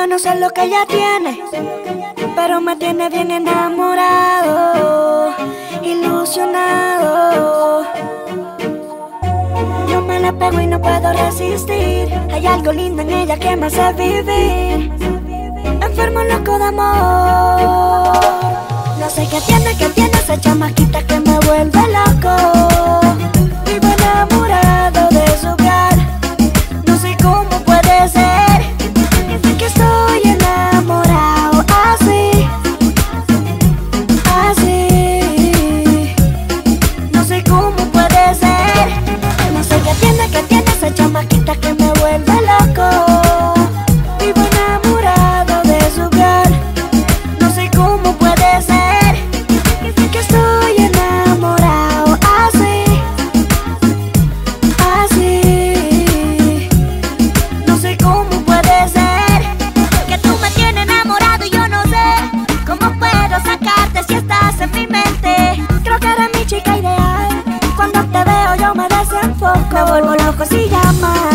yo no sé lo que ella tiene, pero me tiene bien enamorado, ilusionado. Yo me la pego y no puedo resistir. Hay algo lindo en ella que me hace vivir. Enfermo loco de amor. No sé qué tiene, qué tiene esa chamaquita que me vuelve loco. Cómo puede ser que tú me tienes enamorado y yo no sé cómo puedo sacarte si estás en mi mente. Creo que eres mi chica ideal. Cuando te veo yo me desenfoco. Me vuelvo loco si llamas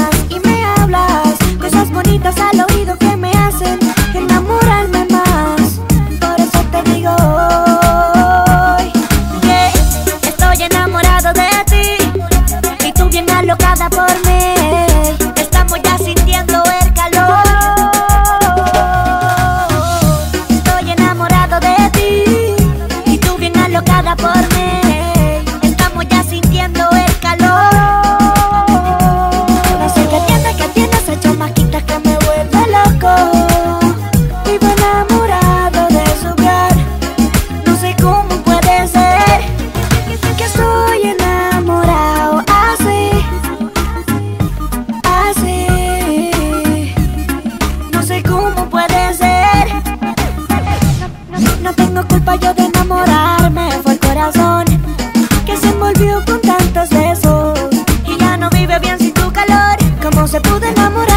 cómo puede ser que estoy enamorado así, así. No sé cómo puede ser. No, tengo culpa yo de enamorarme, fue el corazón que se envolvió con tantos besos y ya no vive bien sin tu calor. ¿Cómo se pudo enamorar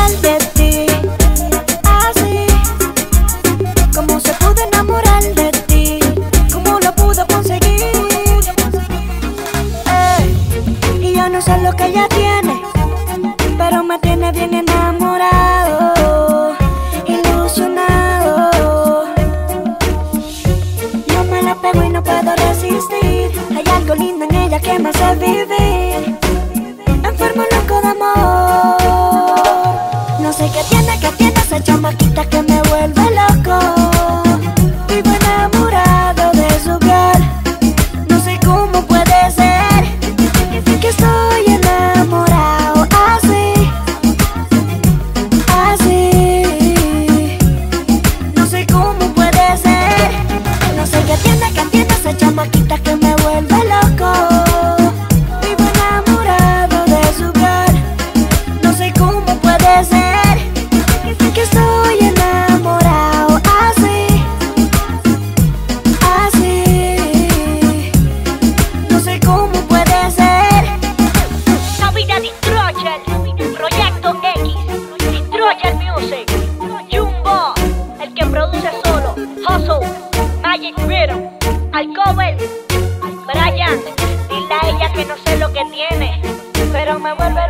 Sé lo que ella tiene, pero me tiene bien enamorado, ilusionado. Yo me la pego y no puedo resistir. Hay algo lindo en ella que me hace vivir. Enfermo loco de amor. No sé qué tiene, qué tiene esa chamaquita que me chamaquita que me vuelve loco. Vivo enamorado de su hogar. No sé cómo puede ser que estoy enamorado así, así. No sé cómo puede ser. Navidad Destroyer, Proyecto X, Destroyer Music, Jumbo, el que produce solo, Hustle, Magic Rhythm, Alcover, Brian, dile a ella que no sé lo que tiene, pero me vuelve.